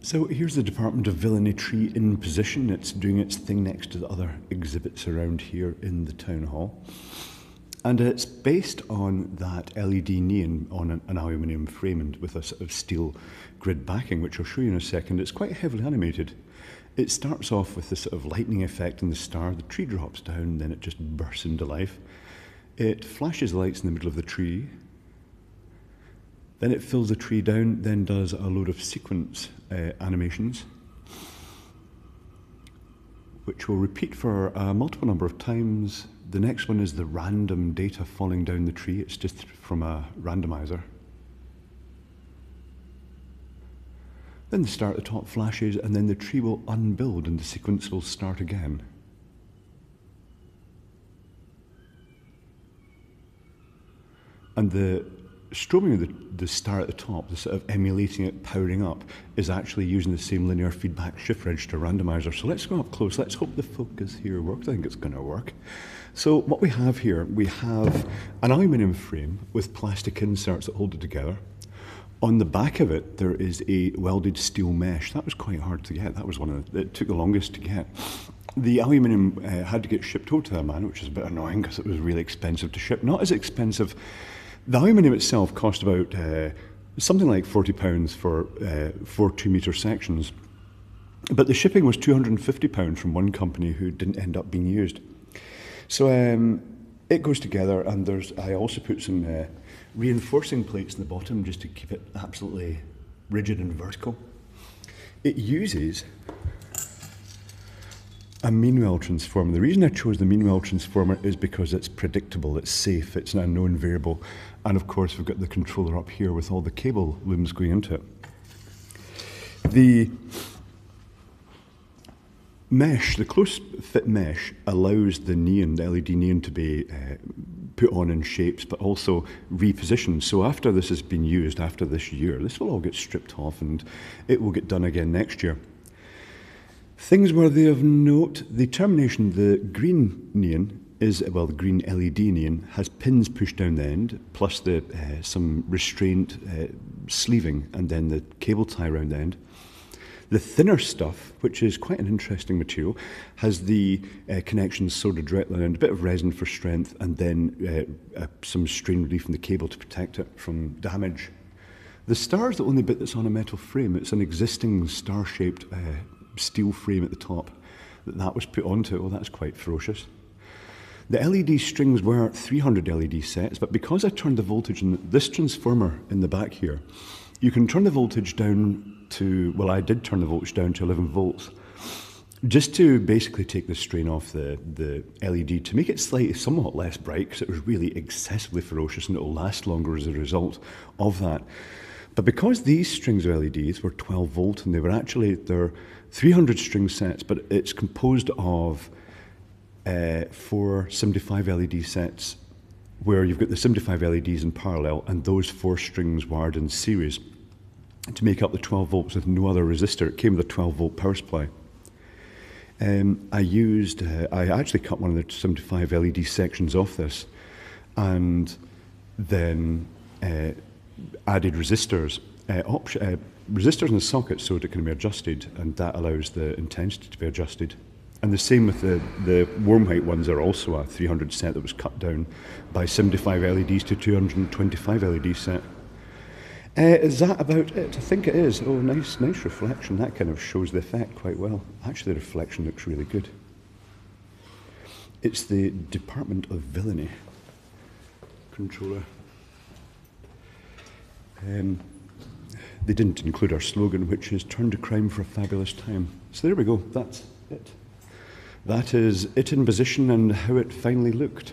So here's the Department of Villainy tree in position. It's doing its thing next to the other exhibits around here in the town hall. And it's based on that LED neon on an, aluminium frame and with a sort of steel grid backing, which I'll show you in a second. It's quite heavily animated. It starts off with this sort of lightning effect in the star. The tree drops down, then it just bursts into life. It flashes lights in the middle of the tree. Then it fills the tree down, then does a load of sequence uh, animations, which will repeat for a multiple number of times. The next one is the random data falling down the tree. It's just from a randomizer. Then the start at the top flashes, and then the tree will unbuild and the sequence will start again. And the strobing the, the star at the top, the sort of emulating it, powering up, is actually using the same linear feedback shift register randomizer. So let's go up close. Let's hope the focus here works. I think it's going to work. So what we have here, we have an aluminium frame with plastic inserts that hold it together. On the back of it, there is a welded steel mesh. That was quite hard to get. That was one of the, it took the longest to get. The aluminium uh, had to get shipped over to the man, which is a bit annoying because it was really expensive to ship. Not as expensive. The aluminium itself cost about uh, something like forty pounds for uh, four two-meter sections, but the shipping was two hundred and fifty pounds from one company who didn't end up being used. So um, it goes together, and there's I also put some uh, reinforcing plates in the bottom just to keep it absolutely rigid and vertical. It uses a Mean Well transformer. The reason I chose the Mean Well transformer is because it's predictable, it's safe, it's an unknown variable, and of course we've got the controller up here with all the cable looms going into it. The mesh, the close fit mesh, allows the neon, the LED neon, to be uh, put on in shapes, but also repositioned. So after this has been used, after this year, this will all get stripped off and it will get done again next year. Things worthy of note, the termination, the green neon is, well, the green LED neon has pins pushed down the end, plus the uh, some restraint uh, sleeving, and then the cable tie around the end. The thinner stuff, which is quite an interesting material, has the uh, connections sorted directly and a bit of resin for strength, and then uh, uh, some strain relief in the cable to protect it from damage. The star is the only bit that's on a metal frame. It's an existing star-shaped uh, steel frame at the top that that was put onto. Oh, that's quite ferocious. The LED strings were 300 LED sets, but because I turned the voltage in this transformer in the back here, you can turn the voltage down to, well, I did turn the voltage down to 11 volts, just to basically take the strain off the, the LED to make it slightly somewhat less bright because it was really excessively ferocious and it will last longer as a result of that. But because these strings of LEDs were 12 volt and they were actually, they're 300 string sets, but it's composed of uh, four 75 LED sets where you've got the 75 LEDs in parallel and those four strings wired in series to make up the 12 volts with no other resistor. It came with a 12 volt power supply. Um, I used, uh, I actually cut one of the 75 LED sections off this and then uh, added resistors, uh, uh, resistors in the socket so that it can be adjusted and that allows the intensity to be adjusted. And the same with the, the warm white ones are also a 300 set that was cut down by 75 LEDs to 225 LED set. Uh, is that about it? I think it is. Oh, nice, nice reflection. That kind of shows the effect quite well. Actually, the reflection looks really good. It's the Department of Villainy controller. Um, they didn't include our slogan, which is turn to crime for a fabulous time. So there we go, that's it. That is it in position and how it finally looked.